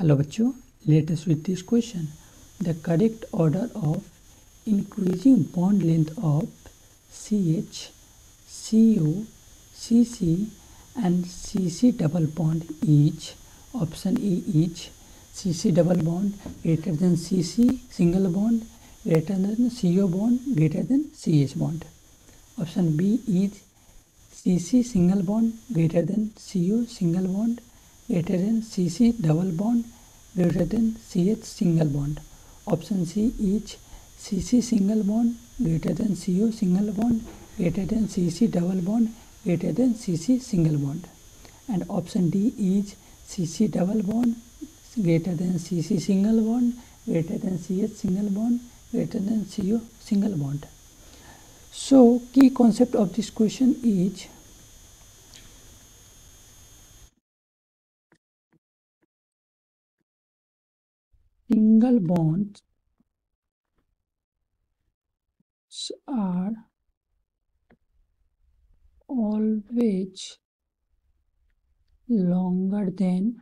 Hello bachcho, let us read this question. The correct order of increasing bond length of CH, CO, CC and CC double bond each. Option A each. CC double bond greater than CC single bond greater than CO bond greater than CH bond. Option B is CC single bond greater than CO single bond greater than CC double bond greater than CH single bond. Option C each CC single bond greater than CO single bond greater than CC double bond greater than CC single bond. And option D is CC double bond greater than CC single bond greater than CH single bond greater than CO single bond. So key concept of this question is single bonds are always longer than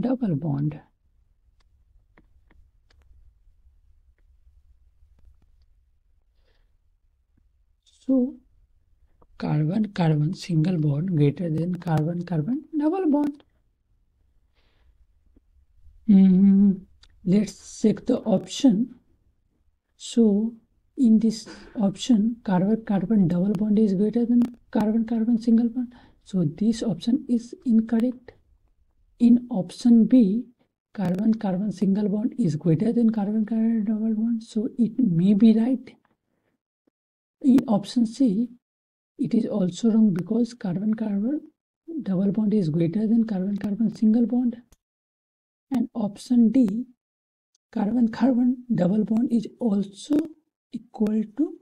double bond. So carbon carbon single bond greater than carbon carbon double bond. Mm, let's check the option. So in this option, carbon-carbon double bond is greater than carbon-carbon single bond. So this option is incorrect. In option B, carbon-carbon single bond is greater than carbon-carbon double bond. So it may be right. In option C, it is also wrong because carbon-carbon double bond is greater than carbon-carbon single bond and option D carbon carbon double bond is also equal to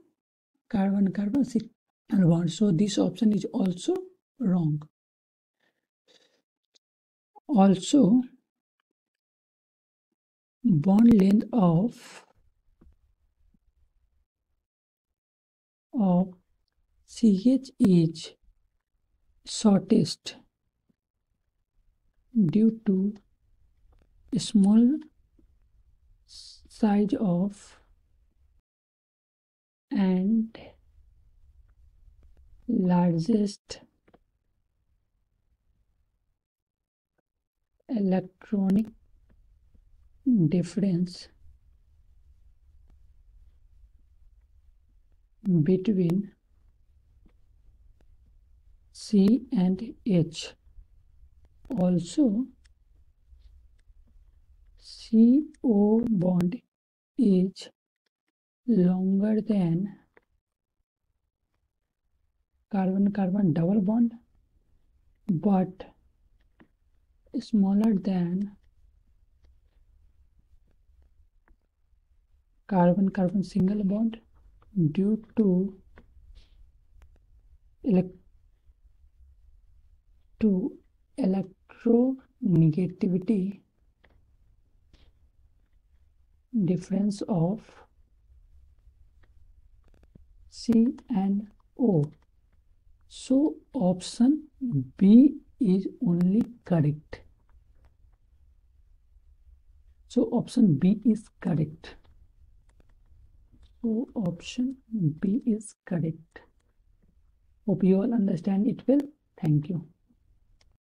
carbon carbon single bond. So this option is also wrong. Also bond length of of CH is shortest due to small size of and largest electronic difference between C and H. Also CO bond is longer than carbon-carbon double bond but smaller than carbon-carbon single bond due to elect to electronegativity difference of C and O. So option B is only correct. So option B is correct. So option B is correct. Hope you all understand it well. Thank you.